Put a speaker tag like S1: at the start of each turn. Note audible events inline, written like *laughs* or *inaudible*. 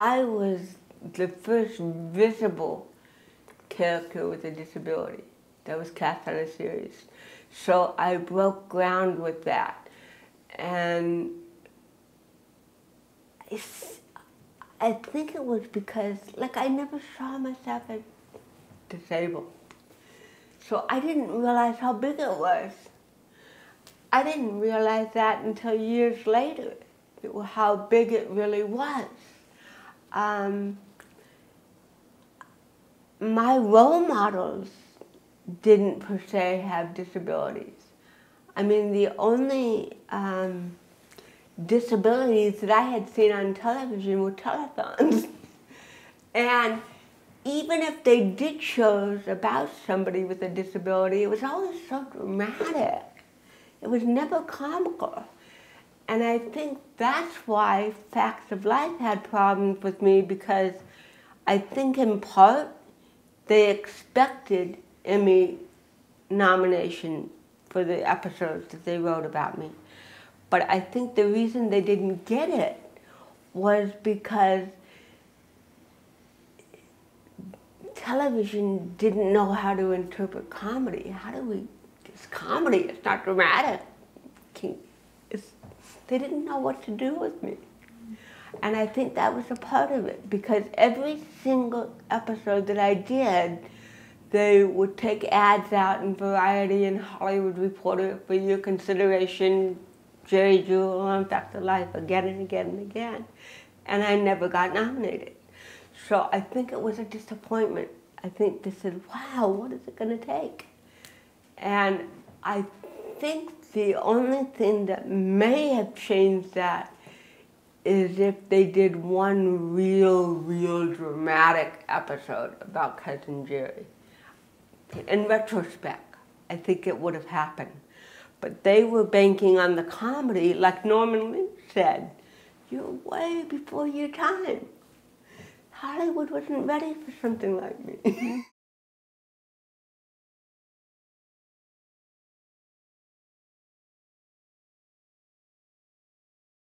S1: I was the first visible character with a disability that was cast on a series. So I broke ground with that. And I think it was because, like, I never saw myself as disabled. So I didn't realize how big it was. I didn't realize that until years later, how big it really was. Um, my role models didn't per se have disabilities. I mean, the only um, disabilities that I had seen on television were telethons. *laughs* and even if they did shows about somebody with a disability, it was always so dramatic. It was never comical. And I think that's why Facts of Life had problems with me because I think in part they expected Emmy nomination for the episodes that they wrote about me. But I think the reason they didn't get it was because television didn't know how to interpret comedy. How do we it's comedy, it's not dramatic. It's, they didn't know what to do with me. And I think that was a part of it because every single episode that I did, they would take ads out in Variety and Hollywood Reporter for your consideration, Geri Jewell on Fact of Life again and again and again. And I never got nominated. So I think it was a disappointment. I think they said, wow, what is it going to take? And I think the only thing that may have changed that is if they did one real, real dramatic episode about Cousin Geri. In retrospect, I think it would have happened. But they were banking on the comedy, like Norman Lear said. You're way before your time. Hollywood wasn't ready for something like me. *laughs*